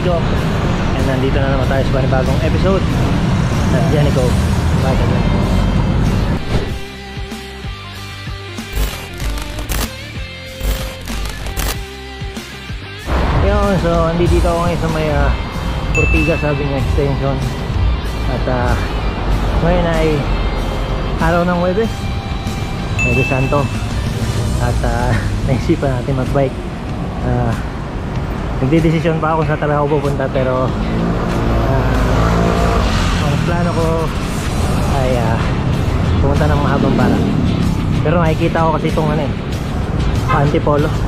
Nico And nandito na naman tayo sa panibagong episode. At Janico Bakit na Yun, so andito ako ngayon sa may uh, Portiga sabi niya extension. At uh, ngayon ay araw ng Webes. Webes Santo. At uh, naisipan natin magbike. Uh, nagdidesisyon pa ako sa ako pupunta pero uh, ang plano ko ay uh, pumunta ng mahabang para. Pero nakikita ko kasi itong ano eh antipolo.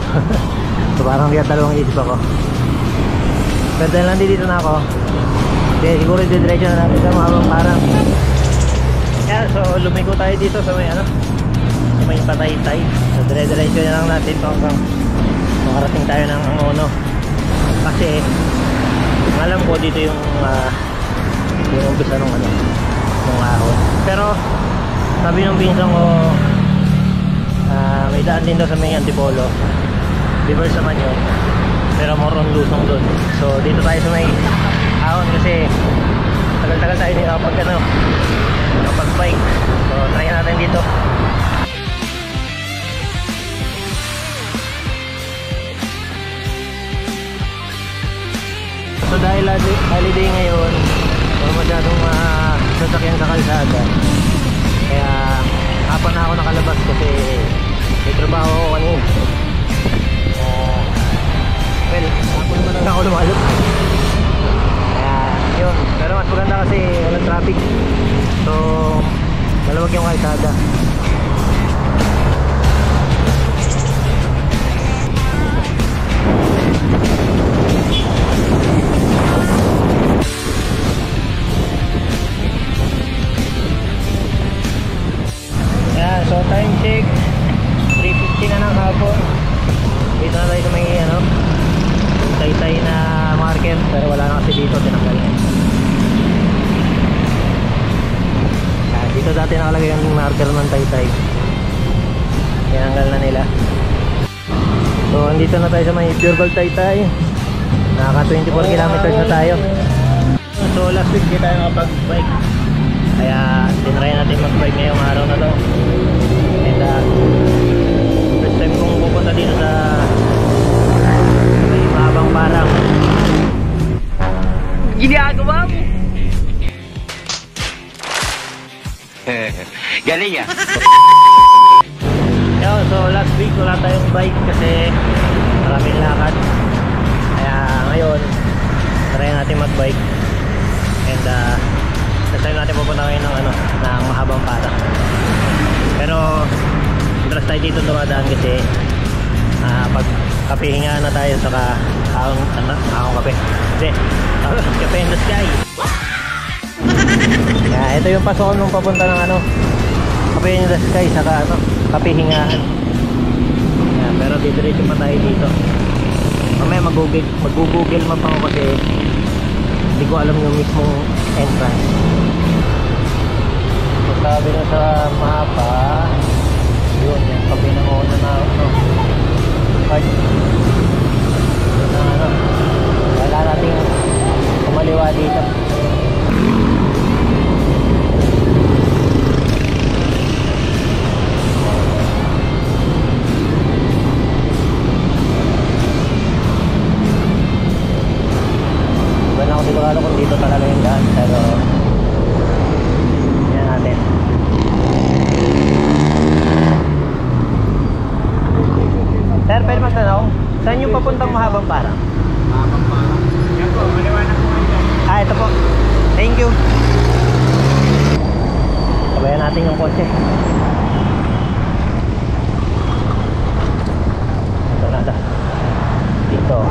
So parang kaya dalawang isip ako. Pero dahil nandito na ako then siguro didiretso na natin sa mahabang parang yeah, so lumiko tayo dito sa may ano may patay-tay. So dire-diretso na lang natin hanggang makarating tayo ng Angono kasi alam ko dito yung uh, yung umpisa nung ano nung ahon pero sabi ng pinsan ko uh, may daan din daw sa may antipolo. Reverse naman yun pero more on lusong dun. So dito tayo sa may ahon kasi tagal-tagal tayo din kapag ano kapag bike. So try natin dito So dahil holiday ngayon, wala masyadong uh, sasakyan sa kalsada. Kaya hapon na ako nakalabas kasi may trabaho ako kanina. Uh, well, hapon naman ako lumalot. Kaya yun, pero mas maganda kasi walang traffic. So, malawag yung kalsada. Pure Gold Taytay Nakaka 24 kilometers na tayo. So last week di tayo nakapag-bike kaya tinry natin mag-bike ngayong araw na to. And uh, first time kong pupunta dito sa sa may mahabang parang. Ginagawa mo. Galing ah. Yo, so last week wala tayong bike kasi maraming lakad kaya ngayon try natin mag-bike and uh, time natin pupunta ngayon ng ano, ng mahabang para. Pero interest tayo dito dumadaan kasi uh, pag kapihinga na tayo saka akong ano, akong kape. Hindi, kape in the sky. Kaya ito yung pasok nung papunta ng ano, kape in the sky saka ano, kapihingaan. Didiretso pa tayo dito. Mamaya mag-google, mag-google map ako kasi hindi ko alam yung mismong entrance so sabi na sa mapa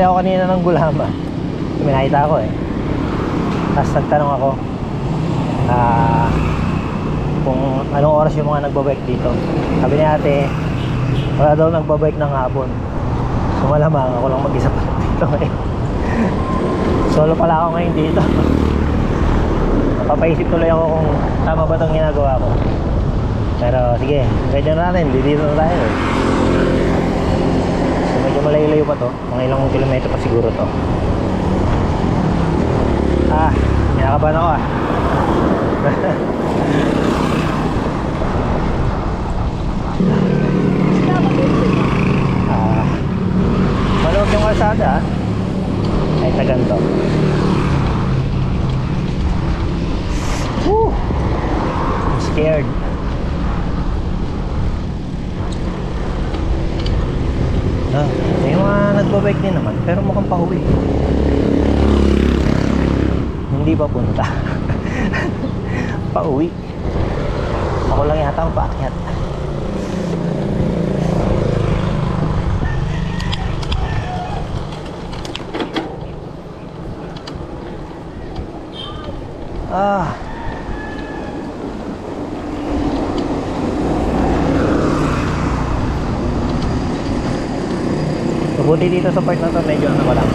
bumili ako kanina ng gulama. May nakita ako eh. Tapos nagtanong ako ah kung anong oras yung mga nagbabike dito. Sabi ni ate wala daw nagbabike ng hapon. So malamang ako lang mag-isa pa dito ngayon. Solo pala ako ngayon dito. Napapaisip tuloy ako kung tama ba itong ginagawa ko. Pero sige ganyan natin. Dito na tayo. eh. Medyo malayo-layo pa to? Mga ilang kilometro pa siguro to. Ah kinakabahan ako ah. Ah maluwag yung kalsada ah. Ay taganto Woo! I'm scared. Ah, may mga nagbabike din naman pero mukhang pauwi. Hindi pa punta? Pauwi. Ako lang yata ang paakyat. Ah Mabuti dito sa part na to medyo ano ko lang.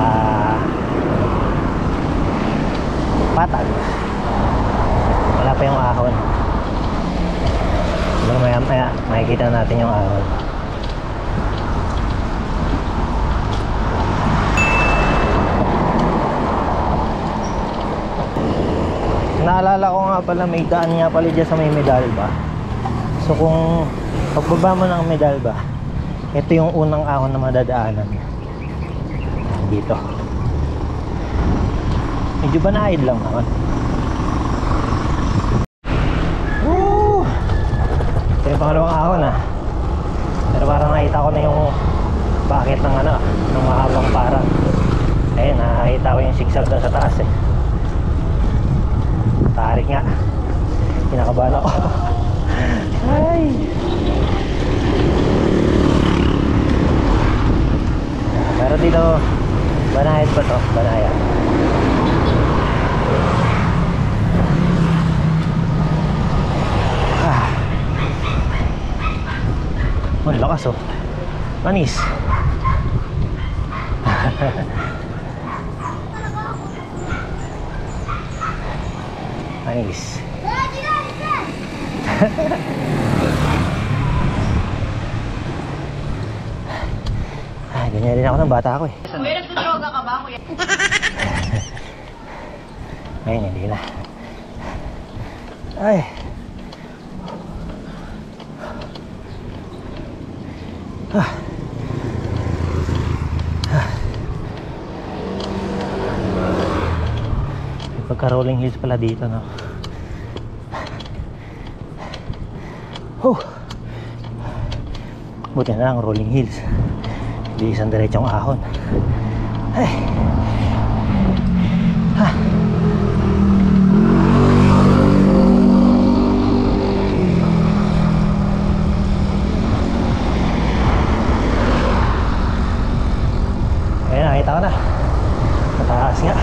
Ah patag. Wala pa yung ahon. Hanggang maya maya makikita natin yung ahon. Naalala ko nga pala may daan nga pala dyan sa may medalba so kung pagbaba mo ng medalba ito yung unang ahon na madadaanan. Dito. Medyo banayad lang naman. Woo! ito yung pangalawang ahon ah. Pero parang nakita ko na yung bakit ng ano ng mahabang parang ayun nakakita ko yung zigzag doon sa taas eh. Tarik nga. Kinakabahan ako. Ay pero dito banayad pa to? Banayad. Ah. Oh lakas oh. Manis. Manis. Ay, ganyan rin ako ng bata ako eh. Kuya, nagdodroga ka ba, kuya? Ngayon, hindi na. Ay. Ah. Ah. May pagka-rolling hills pala dito, no? Oh. Buti na lang, rolling hills. Hindi isang diretsong ahon. Ay. Ha. Ayun, nakita ko. Mataas nga.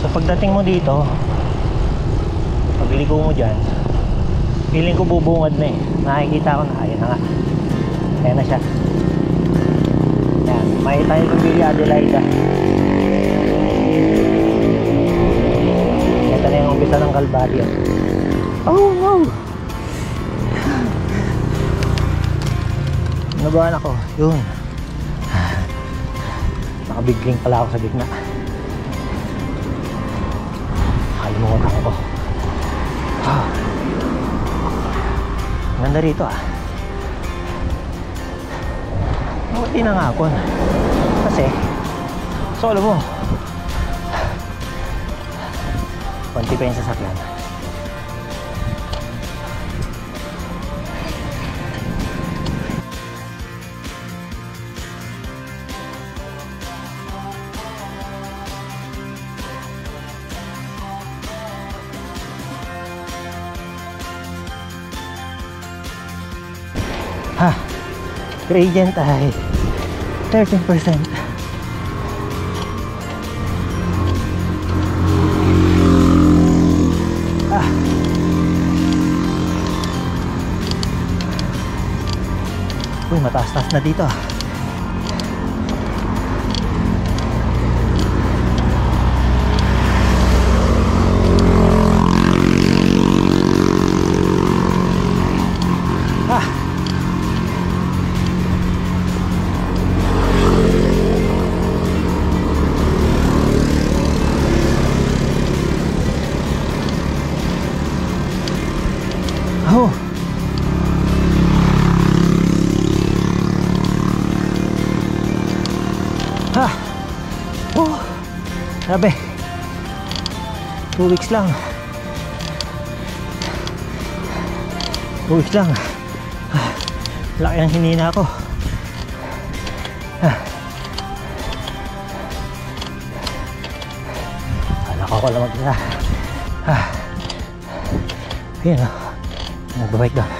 So pagdating mo dito, pagligo mo dyan, feeling ko bubungad na eh. Nakikita ko na, ayun na nga. Ayan na siya. Yan, may tayo ng Villa Adelaida. Ito na yung umpisa ng Calvario. Oh no! Nabahan ako. Yun. Nakabigling pala ako sa gitna. Ganda rito ah. Mabuti na nga ako. Kasi, solo mo. Konti pa yung sasakyan. Gradient ay 13%. Ah. Uy, mataas-taas na dito. ah. Grabe. Two weeks lang. Two weeks lang. Ah, Laki ang hinina ko. Ah. Kala ko lang mag-isa. Ah. Ayun o. Nagbabike doon.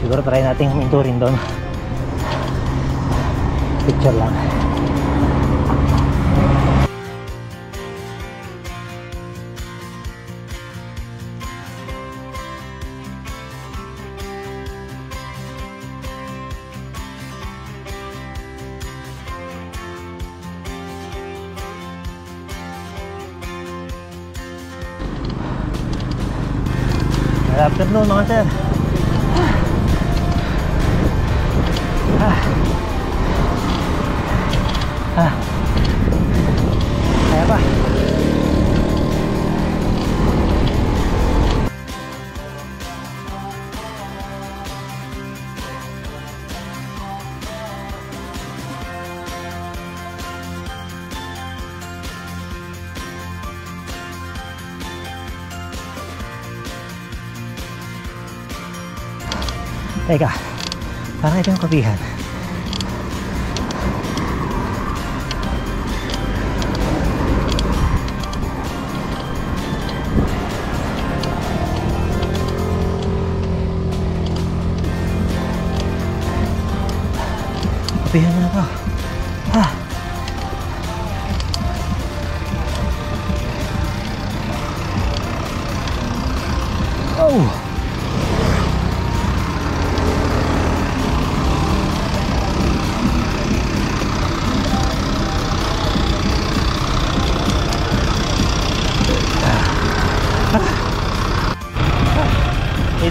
Siguro try natin huminto rin doon. Picture lang. Teka, parang ito yung kapihan.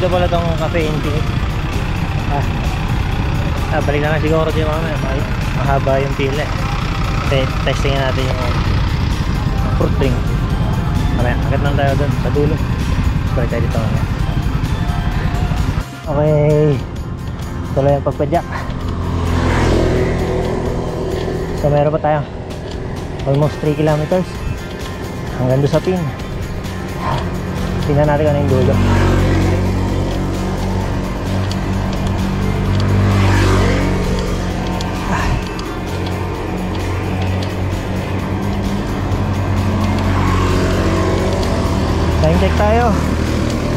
Dito pala tong cafe infinite. Ah. ah balik na lang siguro din mamaya. Ma- Mahaba yung pila eh. Te- testingin natin yung fruit drink. Mamaya, agad lang tayo doon sa dulo. Balik tayo dito mamaya. Okay. Tuloy ang pagpadyak. So meron pa tayo. Almost 3 kilometers. Hanggang doon sa pin. Tingnan natin kung ano yung dulo. Time check tayo.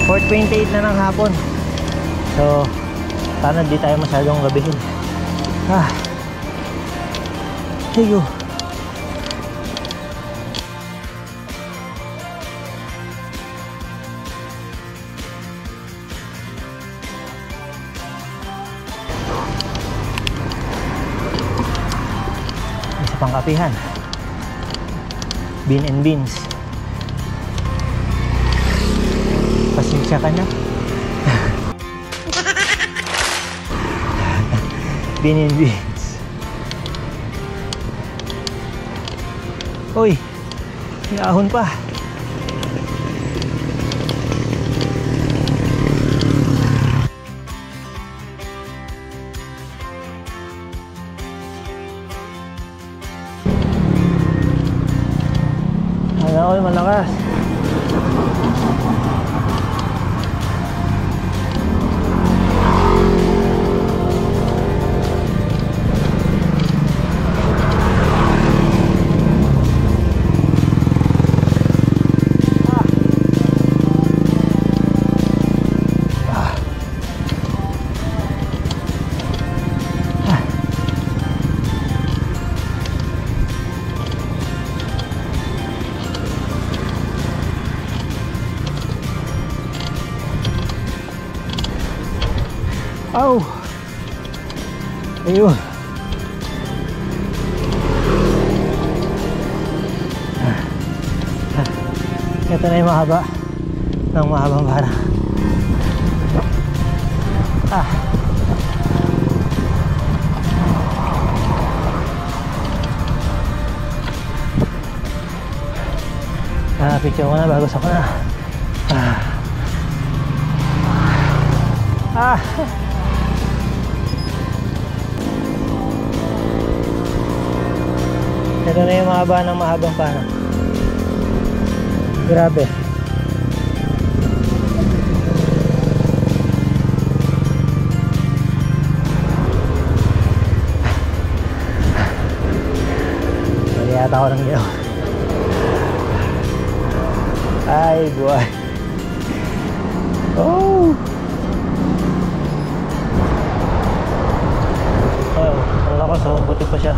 4.28 na ng hapon. So Sana di tayo masyadong gabihin. Ah. Hiyo Isa pang kapihan. Bean and beans Pasensya ka na. Bean and beans. Uy, may ahon pa. Ko malakas. Ito na yung mahaba ng mahabang bara. Ah. Ah, picture ko na bago sa ko. Ah. Ah. Ito na yung mahaba ng mahabang pano. Grabe. Yata ako ng ginawa. Ay, buhay. Oh! Oh, ang lakas oh, buti pa siya.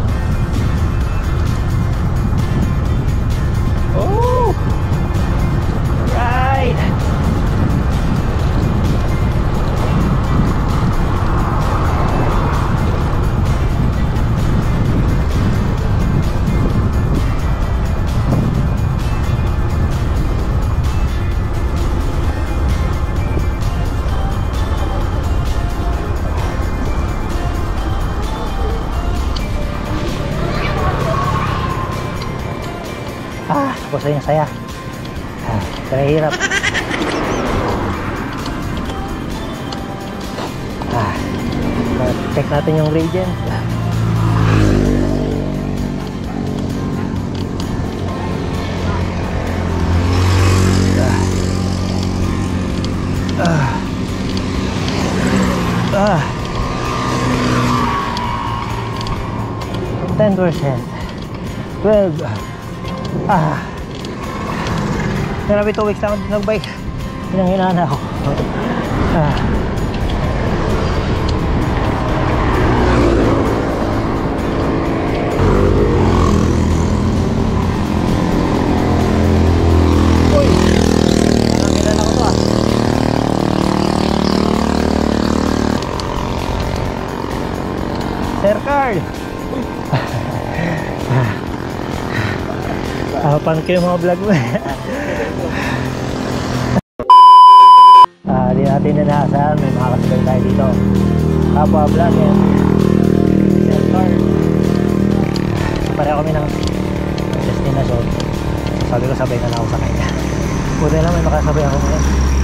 10%. 12. Ah. Grabe 2 weeks na ako nagbike. Yun ang hinahana ko. Ah. Paano kayo mga vlog mo eh? Ah, di natin inaasahan, may makakasabay tayo dito. Kapwa vlog yan. Sir Carl. Pareho kami ng destinasyon. Sabi ko sabay na lang ako sa kanya. Buti lang may makasabay ako ngayon.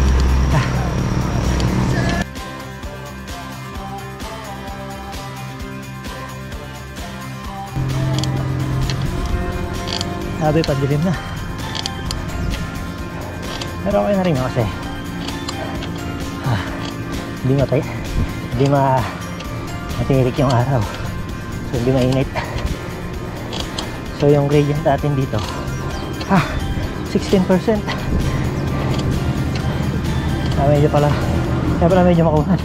Sabi padilim na. Pero okay na rin kasi ah, hindi matay. Hindi ma matirik yung araw. So hindi mainit. So yung gradient natin dito ah 16%. Ah, medyo pala kaya pala medyo makuhan.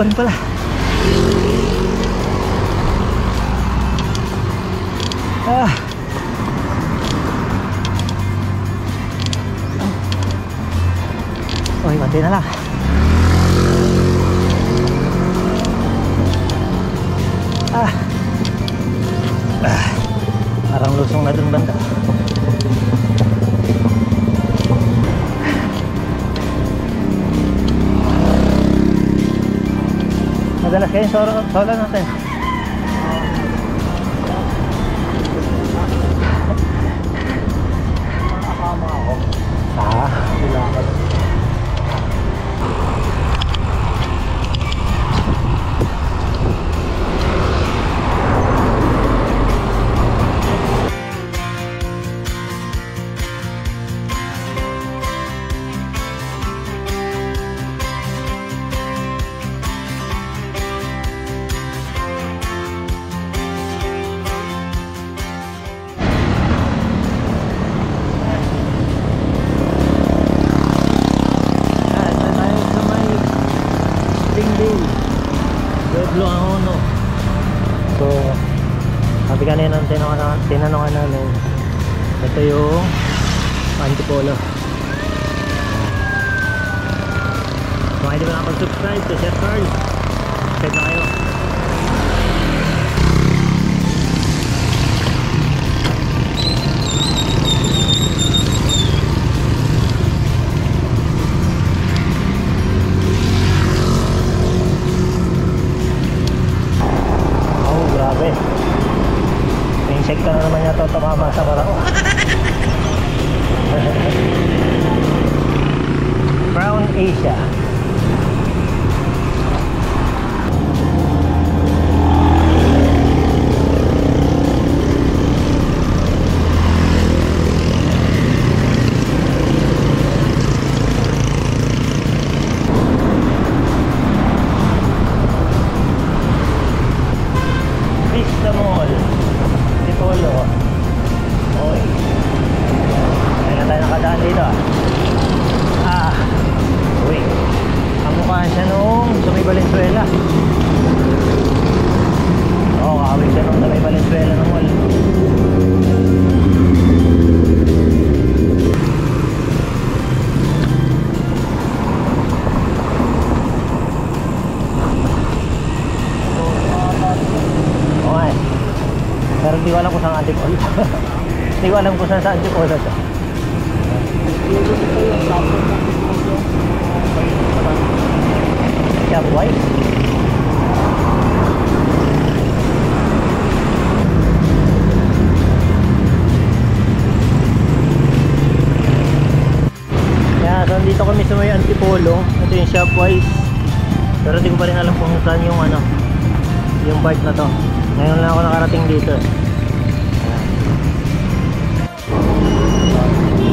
Ako pa rin pala. Ah. Uy, konti na lang. Solo natin. Subscribe na kayo. Ito yung Shopwise. Pero hindi ko pa rin alam kung saan yung ano yung part na to. Ngayon lang ako nakarating dito. eh.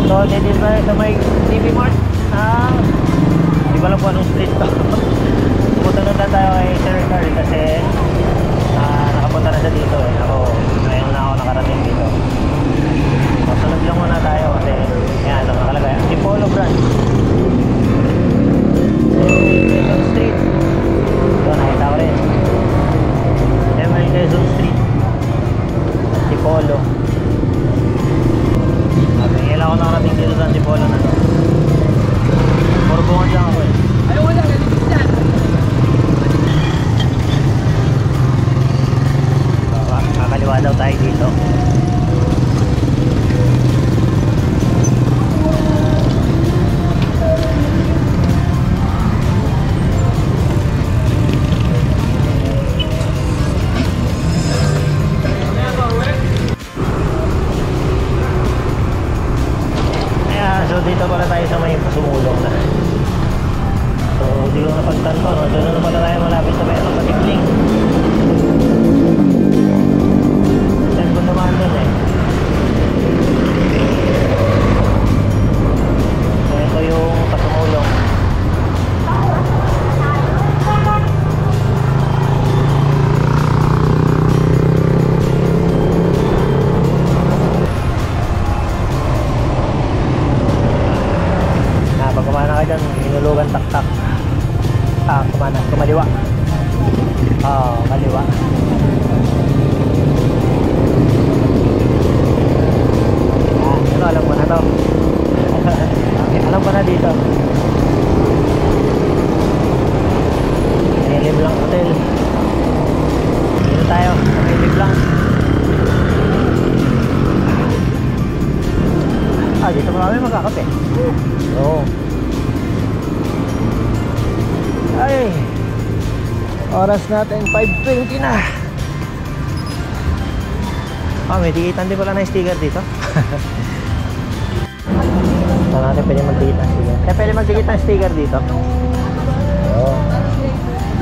So, dito tayo sa may TV Mart. Ah, hindi ko alam kung anong street to. Pupunta na tayo kay Sir Carl kasi ah, nakapunta na siya dito eh. Ako, ngayon lang ako nakarating dito. So, lang muna tayo kasi yan, ano, nakalagay. Antipolo brand. Quezon Street. So, nakita ko rin. Emerald Quezon Street. Antipolo. Lang ako na to. Morbongan lang ako eh. Ay, wala. Ganito kakaliwa daw tayo dito. Kumana ka dyan, hinulugan tak-tak. Ah, kumana, kumaliwa. Oh, kaliwa. Ah, ito alam ko na to. okay, alam ko na dito. Live lang hotel. Dito tayo, live lang. Ah, dito marami magkakape. Oo. Ay. Oras natin 5.20 na. Ah, may tikitan din pala na sticker dito. Saan natin pwede magdikit ng sticker? Kaya pwede magdikit ng sticker dito? Oo.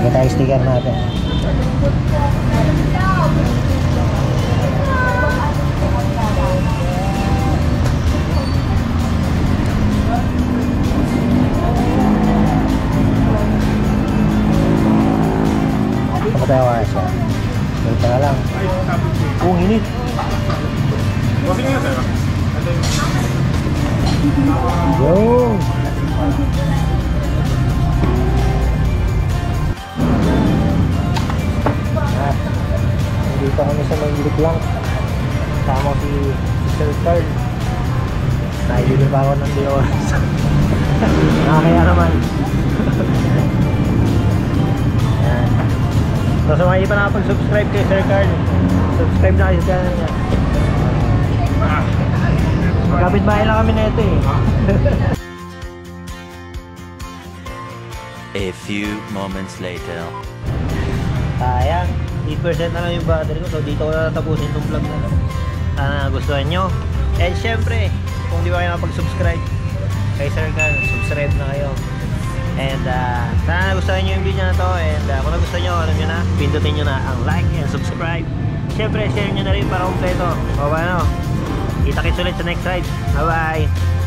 Dikit tayo sticker natin. Patawa siya. Wait na lang. Oo, oh, init. Yo! Ah, Dito kami sa Mangilig lang. Kasama si Sir Carl. Nahihili pa ako ng di oras. Nakakaya naman. So sa mga pa nakapag-subscribe kay Sir Carl, subscribe na kayo sa channel niya. Magkapit bahay lang kami na ito eh. A few moments later. Sayang, 8% na lang yung battery ko. So dito ko na tatapusin itong vlog na to. Sana nagustuhan nyo. And syempre, kung di ba kayo nakapag-subscribe kay Sir Carl, subscribe na kayo. And uh, sana nagustuhan nyo yung video na to. And uh, kung nagustuhan nyo, alam nyo na, pindutin nyo na ang like and subscribe. Syempre, share nyo na rin para kompleto. O paano? Kita kits ulit sa next ride. Bye-bye!